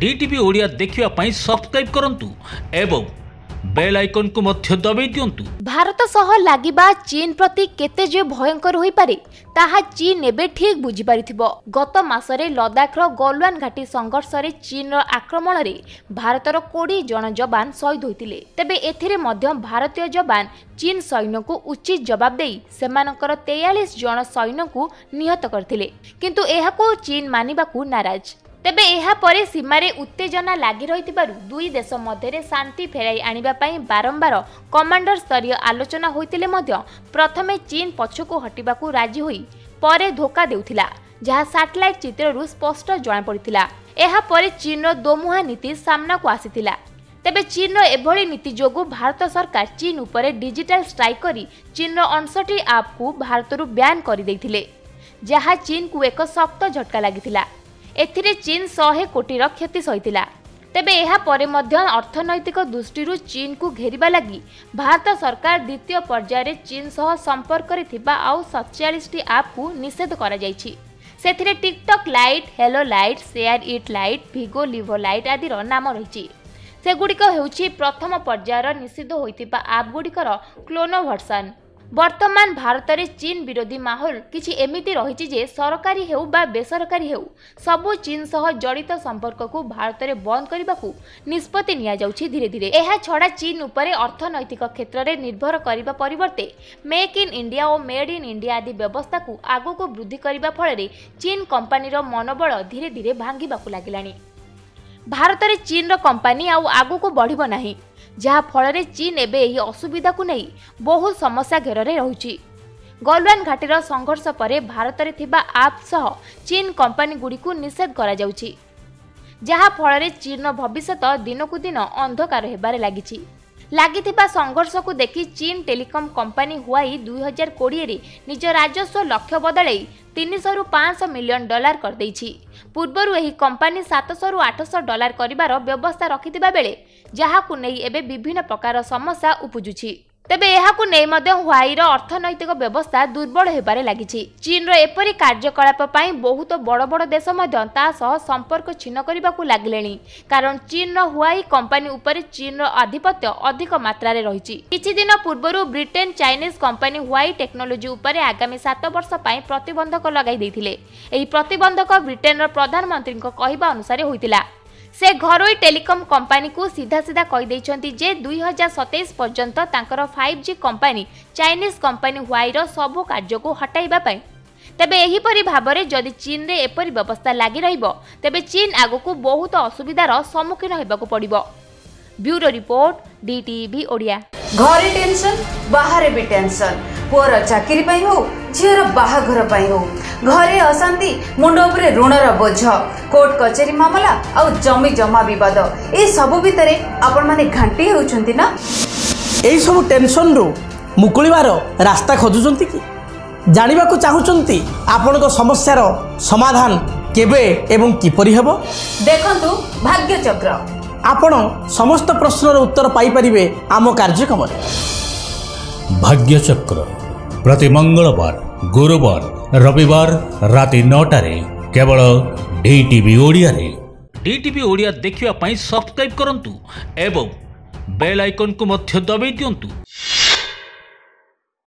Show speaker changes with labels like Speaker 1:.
Speaker 1: DTV Odia ଦେଖିବା ପାଇଁ subscribe କରନ୍ତୁ ଏବଂ ବେଲ୍ ଆଇକନ୍କୁ ମଧ୍ୟ ଦବାଇ ଦିଅନ୍ତୁ
Speaker 2: ଭାରତ ସହ ଲାଗିବା ଚୀନ ପ୍ରତି କେତେ ଯେ ଭୟଙ୍କର ହୋଇପାରେ ତାହା ଚୀନ ଏବେ ଠିକ୍ ବୁଝିପାରିଥିବ ଗତ ମାସରେ ଲଦାଖର ଗଲୱାନ ଘାଟି ସଂଘର୍ଷରେ ଚୀନର ଆକ୍ରମଣରେ ଭାରତର କୋଡ଼ିଏ ଜଣ ଯବାନ ଶହୀଦ ହୋଇଥିଲେ ତେବେ ଏଥିରେ ମଧ୍ୟ ଭାରତୀୟ ଯବାନ ଚୀନ ସୈନ୍ୟଙ୍କୁ ଉଚିତ ଜବାବ ଦେଇ ସେମାନଙ୍କର ତେୟାଳିଶ ଜଣ ସୈନ୍ୟଙ୍କୁ ନିହତ କରିଥିଲେ କିନ୍ତୁ ଏହାକୁ ଚୀନ ମାନିବାକୁ ନାରାଜ ତେବେ ଏହାପରେ ସୀମାରେ ଉତ୍ତେଜନା ଲାଗି ରହିଥିବାରୁ ଦୁଇ ଦେଶ ମଧ୍ୟରେ ଶାନ୍ତି ଫେରାଇ ଆଣିବା ପାଇଁ ବାରମ୍ବାର କମାଣ୍ଡର ସ୍ତରୀୟ ଆଲୋଚନା ହୋଇଥିଲେ ମଧ୍ୟ ପ୍ରଥମେ ଚୀନ ପଛକୁ ହଟିବାକୁ ରାଜି ହୋଇ ପରେ ଧୋକା ଦେଉଥିଲା ଯାହା ସାଟେଲାଇଟ୍ ଚିତ୍ରରୁ ସ୍ପଷ୍ଟ ଜଣାପଡ଼ିଥିଲା। ଏହାପରେ ଚୀନର ଦୋମୁହାଁ ନୀତି ସାମ୍ନାକୁ ଆସିଥିଲା। ତେବେ ଚୀନର ଏଭଳି ନୀତି ଯୋଗୁଁ ଭାରତ ସରକାର ଚୀନ ଉପରେ ଡିଜିଟାଲ ଷ୍ଟ୍ରାଇକ୍ କରି ଚୀନର ଅଣଷଠି ଆପ୍କୁ ଭାରତରୁ ବ୍ୟାନ୍ କରିଦେଇଥିଲେ ଯାହା ଚୀନକୁ ଏକ ଶକ୍ତ ଝଟକା ଲାଗିଥିଲା। ଏଥିରେ ଚୀନ ଶହେ କୋଟିର କ୍ଷତି ସହିଥିଲା। ତେବେ ଏହା ପରେ ମଧ୍ୟ ଅର୍ଥନୈତିକ ଦୃଷ୍ଟିରୁ ଚୀନକୁ ଘେରିବା ଲାଗି ଭାରତ ସରକାର ଦ୍ୱିତୀୟ ପର୍ଯ୍ୟାୟରେ ଚୀନ ସହ ସମ୍ପର୍କରେ ଥିବା ଆଉ ସତଚାଳିଶଟି ଆପ୍କୁ ନିଷେଧ କରାଯାଇଛି। ସେଥିରେ TikTok lite Helo lite SHAREit lite Vigo Live lite ଆଦିର ନାମ ରହିଛି। ସେଗୁଡ଼ିକ ହେଉଛି ପ୍ରଥମ ପର୍ଯ୍ୟାୟର ନିଷିଦ୍ଧ ହୋଇଥିବା ଆପ୍ଗୁଡ଼ିକର କ୍ଲୋନୋ ଭର୍ସନ୍ ବର୍ତ୍ତମାନ ଭାରତରେ ଚୀନ ବିରୋଧୀ ମାହୋଲ କିଛି ଏମିତି ରହିଛି ଯେ ସରକାରୀ ହେଉ ବା ବେସରକାରୀ ହେଉ ସବୁ ଚୀନ ସହ ଜଡ଼ିତ ସମ୍ପର୍କକୁ ଭାରତରେ ବନ୍ଦ କରିବାକୁ ନିଷ୍ପତ୍ତି ନିଆଯାଉଛି ଧୀରେ ଧୀରେ। ଏହା ଛଡ଼ା ଚୀନ ଉପରେ ଅର୍ଥନୈତିକ କ୍ଷେତ୍ରରେ ନିର୍ଭର କରିବା ପରିବର୍ତ୍ତେ ମେକ୍ ଇନ୍ ଇଣ୍ଡିଆ ଓ ମେଡ୍ ଇନ୍ ଇଣ୍ଡିଆ ଆଦି ବ୍ୟବସ୍ଥାକୁ ଆଗକୁ ବୃଦ୍ଧି କରିବା ଫଳରେ ଚୀନ କମ୍ପାନୀର ମନୋବଳ ଧୀରେ ଧୀରେ ଭାଙ୍ଗିବାକୁ ଲାଗିଲାଣି। ଭାରତରେ ଚୀନର କମ୍ପାନୀ ଆଉ ଆଗକୁ ବଢ଼ିବ ନାହିଁ। ଯାହାଫଳରେ ଚୀନ ଏବେ ଏହି ଅସୁବିଧାକୁ ନେଇ ବହୁ ସମସ୍ୟା ଘେରରେ ରହୁଛି। ଗଲୱାନ ଘାଟିର ସଂଘର୍ଷ ପରେ ଭାରତରେ ଥିବା ଆପ୍ ସହ ଚୀନ କମ୍ପାନୀଗୁଡ଼ିକୁ ନିଷେଧ କରାଯାଉଛି। ଯାହାଫଳରେ ଚୀନର ଭବିଷ୍ୟତ ଦିନକୁ ଦିନ ଅନ୍ଧକାର ହେବାରେ ଲାଗିଛି। ଲାଗିଥିବା ସଂଘର୍ଷକୁ ଦେଖି ଚୀନ ଟେଲିକମ୍ କମ୍ପାନୀ ହୁଆଇ ଦୁଇହଜାର କୋଡ଼ିଏରେ ନିଜ ରାଜସ୍ୱ ଲକ୍ଷ୍ୟ ବଦଳାଇ ତିନିଶହରୁ ପାଞ୍ଚଶହ ମିଲିୟନ ଡଲାର କରିଦେଇଛି। ପୂର୍ବରୁ ଏହି କମ୍ପାନୀ ସାତଶହରୁ ଆଠଶହ ଡଲାର କରିବାର ବ୍ୟବସ୍ଥା ରଖିଥିବା ବେଳେ ଯାହାକୁ ନେଇ ଏବେ ବିଭିନ୍ନ ପ୍ରକାର ସମସ୍ୟା ଉପୁଜୁଛି। ତେବେ ଏହାକୁ ନେଇ ମଧ୍ୟ ହ୍ୱାଇର ଅର୍ଥନୈତିକ ବ୍ୟବସ୍ଥା ଦୁର୍ବଳ ହେବାରେ ଲାଗିଛି। ଚୀନର ଏପରି କାର୍ଯ୍ୟକଳାପ ପାଇଁ ବହୁତ ବଡ଼ ବଡ଼ ଦେଶ ମଧ୍ୟ ତା ସହ ସମ୍ପର୍କ ଛିନ୍ନ କରିବାକୁ ଲାଗିଲେଣି। କାରଣ ଚୀନର ହ୍ୱାଇ କମ୍ପାନୀ ଉପରେ ଚୀନର ଆଧିପତ୍ୟ ଅଧିକ ମାତ୍ରାରେ ରହିଛି। କିଛି ଦିନ ପୂର୍ବରୁ Britain Chinese company Huawei technology ଉପରେ ଆଗାମୀ ସାତ ବର୍ଷ ପାଇଁ ପ୍ରତିବନ୍ଧକ ଲଗାଇ ଦେଇଥିଲେ। ଏହି ପ୍ରତିବନ୍ଧକ ବ୍ରିଟେନର ପ୍ରଧାନମନ୍ତ୍ରୀଙ୍କ କହିବା ଅନୁସାରେ ହୋଇଥିଲା। ସେ ଘରୋଇ ଟେଲିକମ୍ କମ୍ପାନୀକୁ ସିଧା ସିଧା କହିଦେଇଛନ୍ତି ଯେ ଦୁଇ ହଜାର ସତେଇଶ ପର୍ଯ୍ୟନ୍ତ ତାଙ୍କର five G company Chinese company ହ୍ୱାଇର ସବୁ କାର୍ଯ୍ୟକୁ ହଟାଇବା ପାଇଁ। ତେବେ ଏହିପରି ଭାବରେ ଯଦି ଚୀନରେ ଏପରି ବ୍ୟବସ୍ଥା ଲାଗି ରହିବ ତେବେ ଚୀନ ଆଗକୁ ବହୁତ ଅସୁବିଧାର ସମ୍ମୁଖୀନ ହେବାକୁ ପଡ଼ିବ। Bureau report DTV Odia.
Speaker 3: ଘରେ ଟେନସନ ବାହାରେ ବି ଟେନସନ ପୁଅର ଚାକିରି ପାଇଁ ହଉ ଝିଅର ବାହାଘର ପାଇଁ ହଉ। ଘରେ ଅଶାନ୍ତି ମୁଣ୍ଡ ଉପରେ ଋଣର ବୋଝ କୋର୍ଟ କଚେରୀ ମାମଲା ଆଉ ଜମି ଜମା ବିବାଦ ଏ ସବୁ ଭିତରେ ଆପଣମାନେ ଘାଣ୍ଟି ହେଉଛନ୍ତି ନା?
Speaker 4: ଏହିସବୁ ଟେନସନରୁ ମୁକୁଳିବାର ରାସ୍ତା ଖୋଜୁଛନ୍ତି କି? ଜାଣିବାକୁ ଚାହୁଁଛନ୍ତି ଆପଣଙ୍କ ସମସ୍ୟାର ସମାଧାନ କେବେ ଏବଂ କିପରି ହେବ?
Speaker 3: ଦେଖନ୍ତୁ ଭାଗ୍ୟଚକ୍ର।
Speaker 4: ଆପଣ ସମସ୍ତ ପ୍ରଶ୍ନର ଉତ୍ତର ପାଇପାରିବେ ଆମ କାର୍ଯ୍ୟକ୍ରମରେ।
Speaker 1: ଭାଗ୍ୟଚକ୍ର। ପ୍ରତି ମଙ୍ଗଳବାର ଗୁରୁବାର ରବିବାର ରାତି ନଅଟାରେ କେବଳ ଡିଟିଭି ଓଡ଼ିଆରେ ଡିଟିଭି ଓଡ଼ିଆ ଦେଖିବା ପାଇଁ ସବସ୍କ୍ରାଇବ୍ କରନ୍ତୁ ଏବଂ ବେଲ୍ ଆଇକନ୍କୁ ମଧ୍ୟ ଦବାଇ ଦିଅନ୍ତୁ।